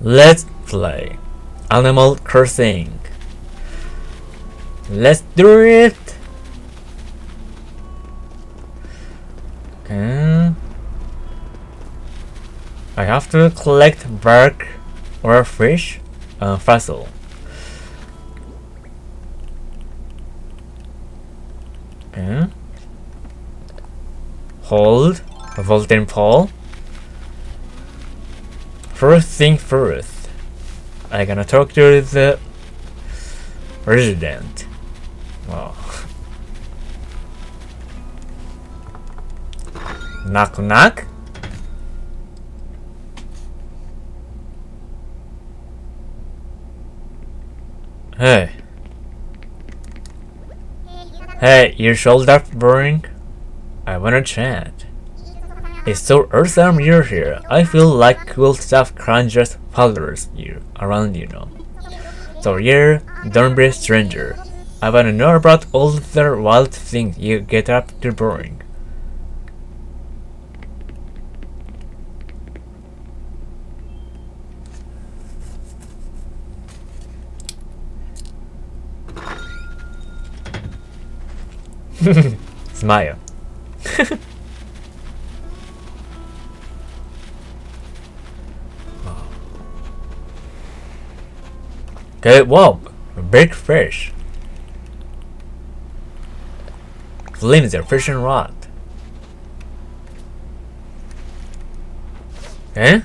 Let's play Animal Crossing. Let's do it. Okay. I have to collect bark or fish uh, fossil. Okay. Hold a Voltane pole. First thing first, I gonna talk to the uh, resident. Wow. knock knock. Hey. Hey, your shoulder burning? I wanna chat. It's so awesome you're here. I feel like cool stuff crunches follows you around you know. So yeah, don't be a stranger. I wanna know about all the wild things you get up to boring. Smile. Okay, whoa, big fish. Flimsy fishing rod. Okay.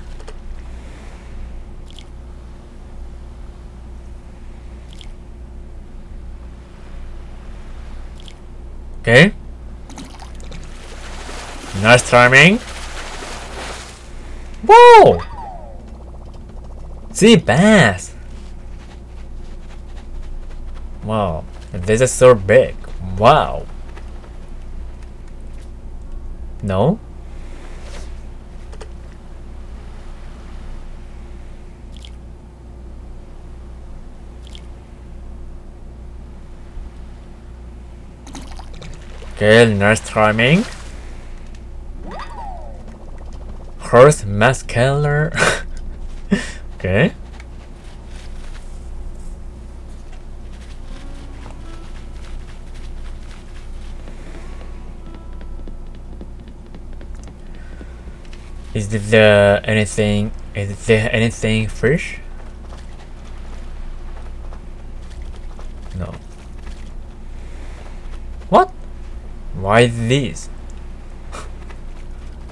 Okay. Nice timing. Whoa! Sea bass. Wow, this is so big. Wow. No? Okay, nice timing. Horse muscular. okay. Is there anything? Is there anything fresh? No. What? Why this?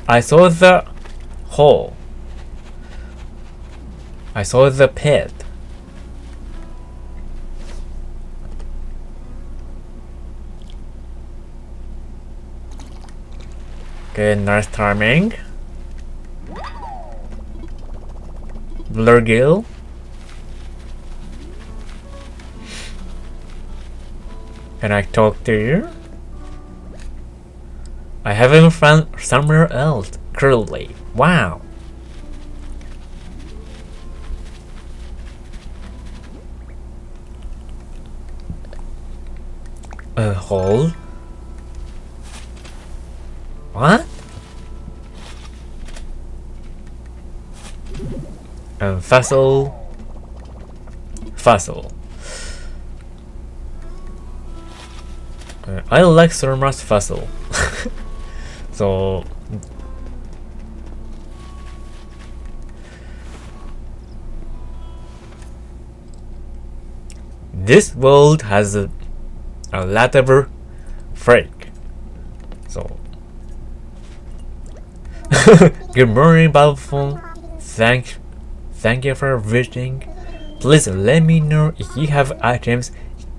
I saw the hole. I saw the pit. Okay, nice timing. Bluegill. Can I talk to you? I haven't found somewhere else currently. Wow. A hole? Um, fossil. Fossil. Uh, I like Surma's fossil. so this world has a, a lot of freak. So good morning, Balfoon. Thank, thank you for visiting. Please let me know if you have items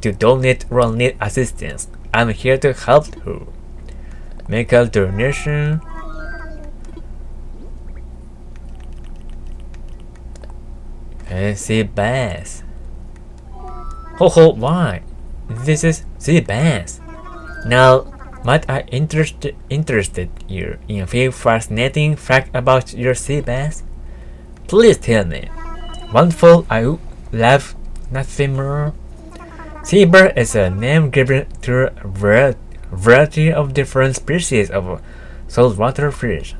to donate or need assistance. I'm here to help you. Make a donation. Sea bass. Ho ho, why? This is sea bass. Now, might I interest interested you in a few fascinating facts about your sea bass? Please tell me. Wonderful, I love nothing more. Seabird is a name given to a variety of different species of saltwater fish.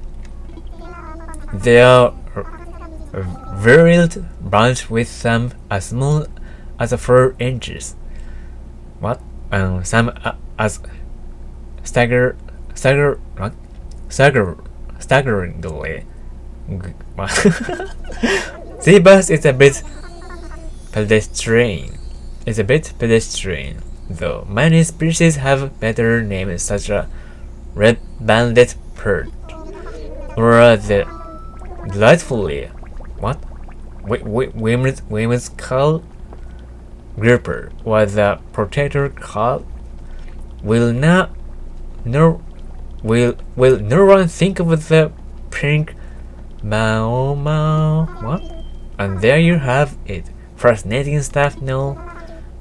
They are varied branch with some as small as four inches. What? Um, some uh, as stagger, stagger, what? Stagger, staggeringly. Zebus is a bit pedestrian. It's a bit pedestrian, though. Many species have better names such as red-banded perch or the delightfully what? Women's women's call grouper was the protector call will not no will will no one think of the pink Mao Mao. What? And there you have it. Fascinating stuff no.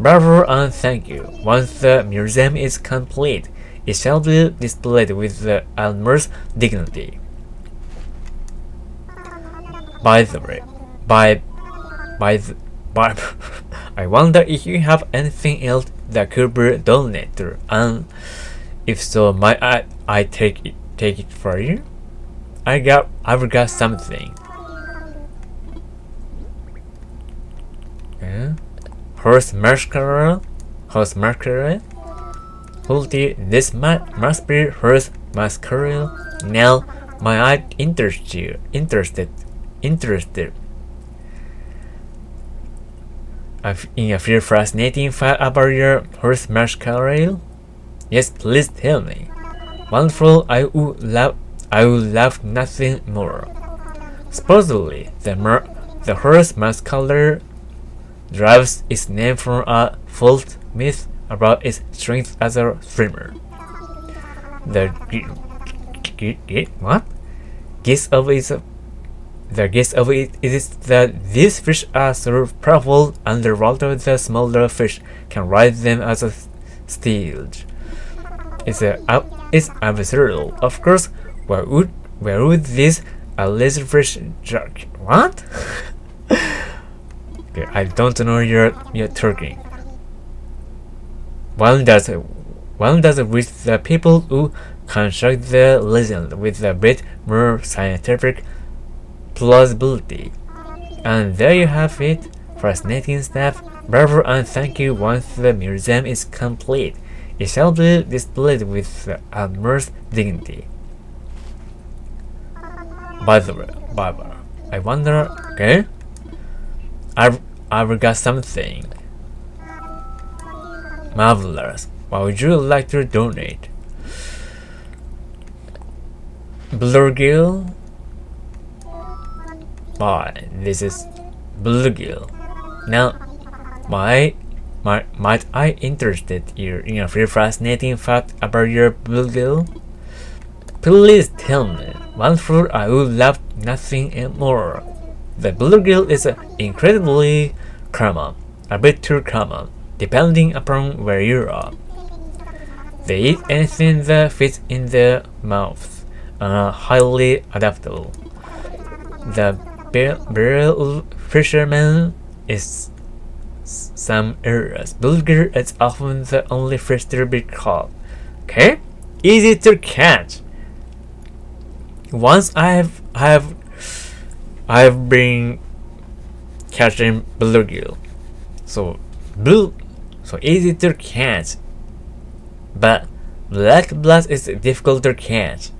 Bravo and thank you. Once the museum is complete it shall be displayed with the utmost dignity. By the way, by by the by I wonder if you have anything else that could be donated and if so might I I take it take it for you? I got I've got something. Yeah. Horse mascara? Horse mascara? Hulti, this might must be horse mascara. Now my eye interest you interested interested in a few fascinating fact about your horse masquerade? Yes, please tell me. Wonderful, I would love, I would love nothing more. Supposedly, the, the horse masquerade derives its name from a false myth about its strength as a swimmer. The what? Guess of its the gist of it is that these fish are so powerful underwater that smaller fish can ride them as a stage. It's a it's absurd. Of course, where would where would this a laserfish jerk? What? okay, I don't know your your Turkey. One does one does with the people who construct the legend with a bit more scientific plausibility. And there you have it, fascinating stuff. Bravo and thank you once the museum is complete. It shall be displayed with utmost dignity. By the way, Barbara, I wonder, okay? I've, I've got something. Marvelous. What would you like to donate? Bluegill Hi, this is Bluegill. Now, my, my, might I interested you in a very fascinating fact about your bluegill? Please tell me. One fruit I would love nothing more. The bluegill is incredibly common, a bit too common, depending upon where you are. They eat anything that fits in their mouths and are highly adaptable. The barrel fisherman is some areas. Bluegill is often the only fish to be caught. Okay? Easy to catch. Once I've I've I've been catching bluegill. So blue so easy to catch. But black bass is difficult to catch.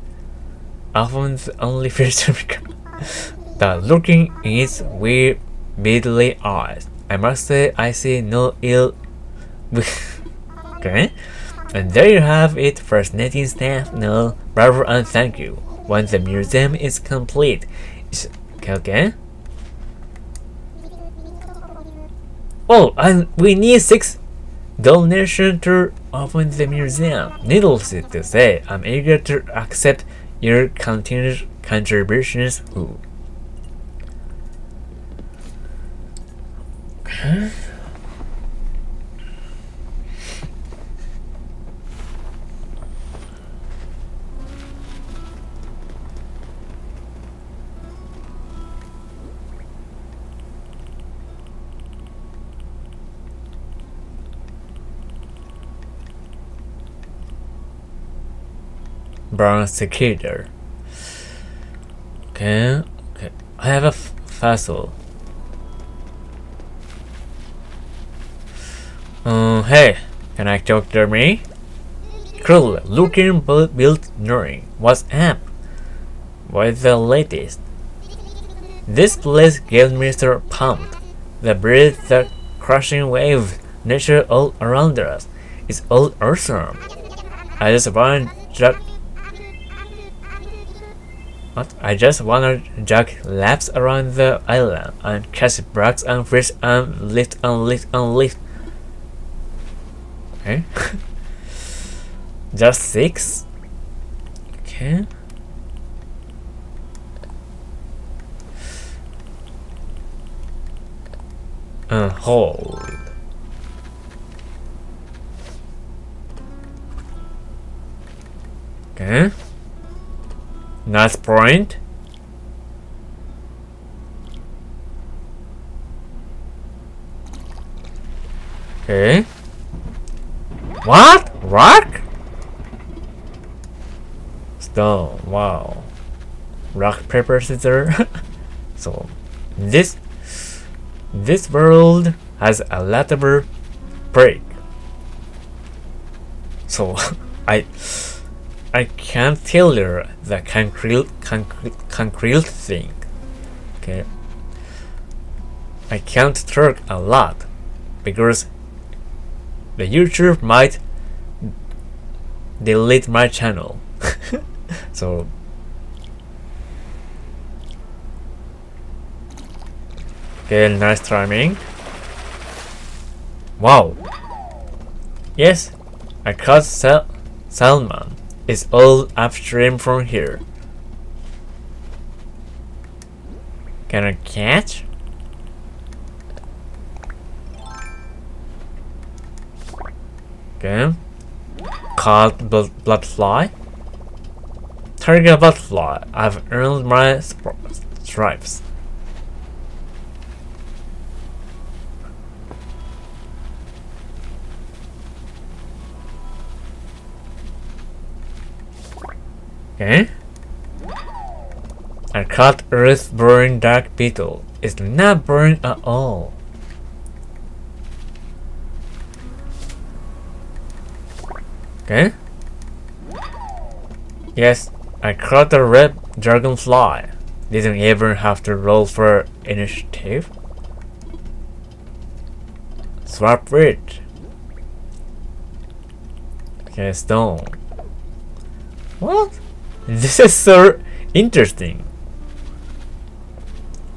Often the only fish to be caught the looking in its weird, beady eyes. I must say I see no ill okay? And there you have it, fascinating staff, no, bravo and thank you. Once the museum is complete. Okay? Oh, and we need six donation to open the museum. Needless to say, I'm eager to accept your continued contributions. Ooh. Brown cicada. Okay, okay. I have a vessel. Uh, hey, can I talk to me? Cool, looking built knowing. What's up? What's the latest? This place gets me so pumped. The breeze, the crushing wave, nature all around us. It's all awesome. I just want to what? I just wanna jog laps around the island and catch bugs and fish and lift and lift and lift. Okay. just six? Okay. And hold. Okay. Nice point. Okay. What? Rock? Stone. Wow. Rock, paper, scissors. so, this this world has a lot of break. So, I I can't tell you the concrete, concrete, concrete thing. Okay. I can't talk a lot because the YouTube might delete my channel. so okay, nice timing. Wow. Yes, I caught Sal salmon. It's all upstream from here. Can I catch? Okay. Caught blood fly. Target butterfly. I've earned my stripes. Okay. I caught Earth Boring Dark Beetle. It's not boring at all. Okay. Yes, I caught the red dragonfly. Didn't even have to roll for initiative. Swap it. Okay, stone. What? This is so interesting.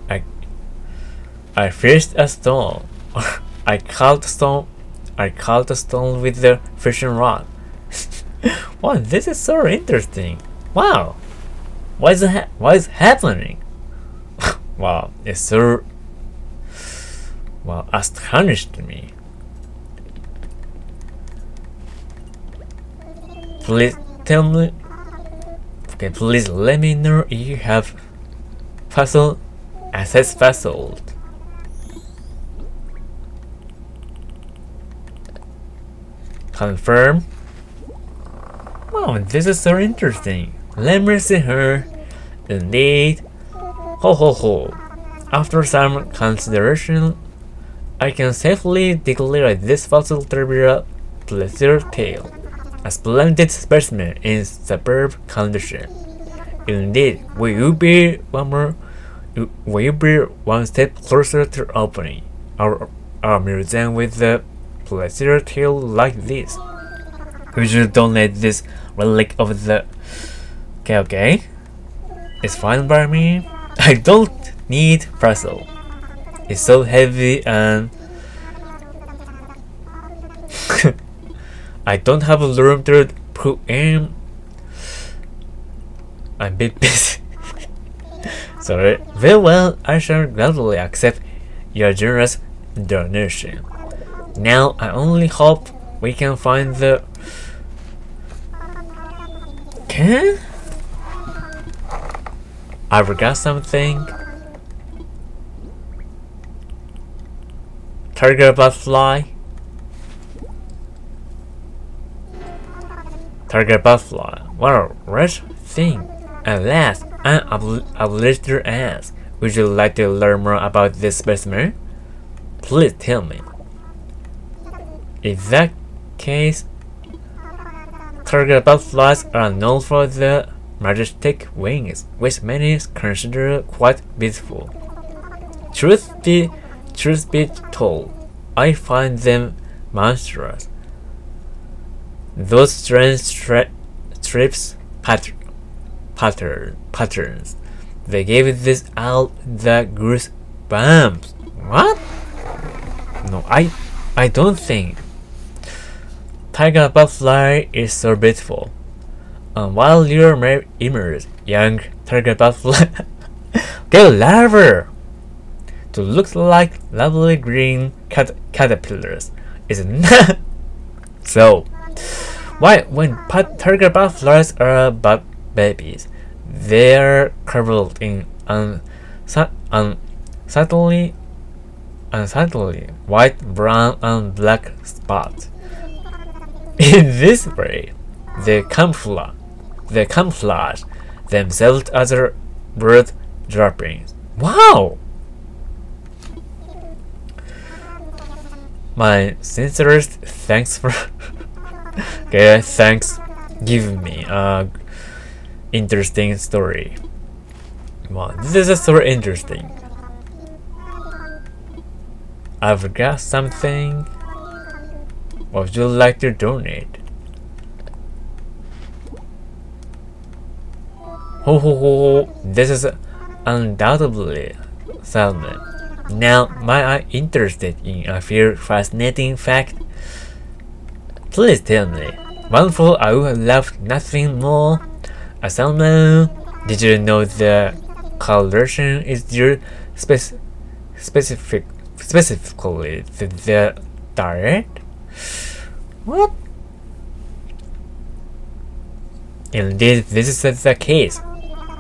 I I fished a stone. I caught stone. I caught the stone with the fishing rod. wow, this is so interesting. Wow, what is ha what is happening? wow, it's so wow astonished me. Please tell me Okay, please let me know if you have puzzle access puzzled. Confirm. Wow, this is so interesting. Let me see her. Indeed. Ho ho ho. After some consideration, I can safely declare this fossil to be a plesio tail a splendid specimen in superb condition. Indeed, will you be one more? Will you be one step closer to opening our, our museum with a plesio tail like this? Could you donate this relic of the? Okay, okay. It's fine by me. I don't need puzzle. It's so heavy and I don't have a room to in. I'm a bit busy. Sorry. Very well, I shall gladly accept your generous donation. Now I only hope we can find the. Can? I forgot something. Target butterfly. Target butterfly. What a rich thing. At last, an obliterated ass. Would you like to learn more about this specimen? Please tell me. In that case, target butterflies are known for their majestic wings, which many consider quite beautiful. Truth be, truth be told, I find them monstrous. Those strange stri strips pat pattern patterns. They gave this owl the goose bumps. What? No, I I don't think. Tiger butterfly is so beautiful. And while you're immersed, young tiger butterfly get larvae to look like lovely green cat caterpillars, isn't it? so, why when tiger butterflies are but babies, they're covered in un, un, subtly, unsubtly white, brown, and black spots. In this way, they camouflage, they camouflage themselves as bird droppings. Wow! My sincerest thanks for okay, thanks give me a interesting story. Wow, this is so interesting. I forgot something. What Would you like to donate? Ho ho ho, this is undoubtedly salmon. Now, might I interested in a few fascinating fact? Please tell me. Wonderful, I would love nothing more. A salmon. Did you know the coloration is your spec specific specifically the, diet? What? Indeed, this is the case.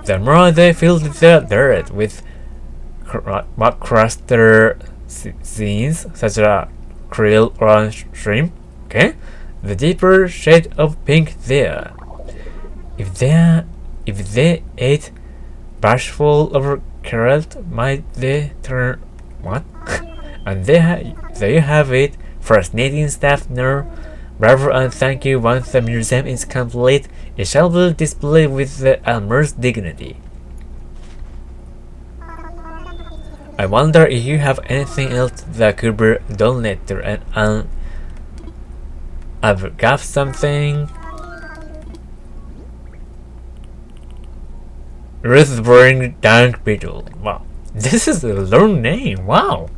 The more they fill the dirt with cruster scenes such as krill or shrimp, okay, the deeper shade of pink there. If they if they ate brushful of carrot, might they turn what? and they there you have it. Fascinating stuff now. Bravo and thank you. Once the museum is complete, it shall be displayed with the utmost dignity. I wonder if you have anything else that could be donated and um, I've got something. Earthborn Dung Beetle. Wow. This is a long name. Wow.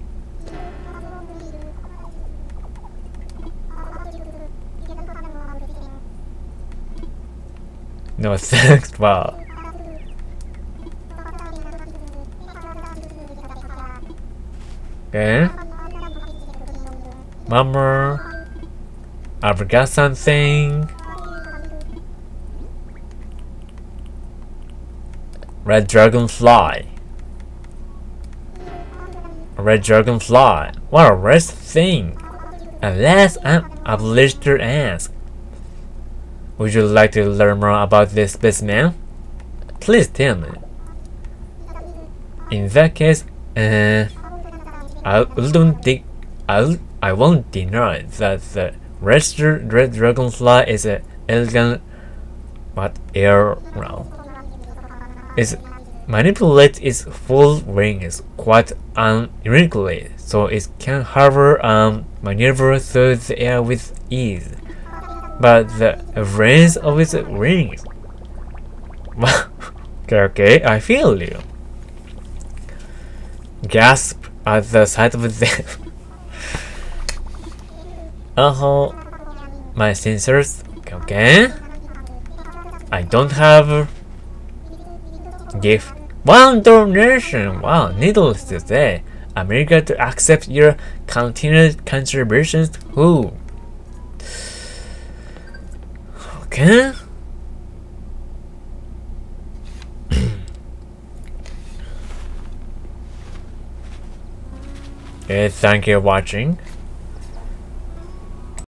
No thanks. Wow. Okay. Mama. I forgot something. Red dragonfly. red dragonfly. What a rare thing. Last I'm obliged to ask. Would you like to learn more about this specimen? Please tell me. In that case, uh, I wouldn't think I I won't deny that the registered red dragonfly is an elegant but air round. It manipulates its full wings quite uniquely, so it can hover and maneuver through the air with ease. But the range of its wings. okay, okay, I feel you. Gasp at the sight of them. uh-huh. My sensors, okay? I don't have gift. One donation! Wow, needless to say, America to accept your continued contributions. Who? Okay. Okay, thank you for watching.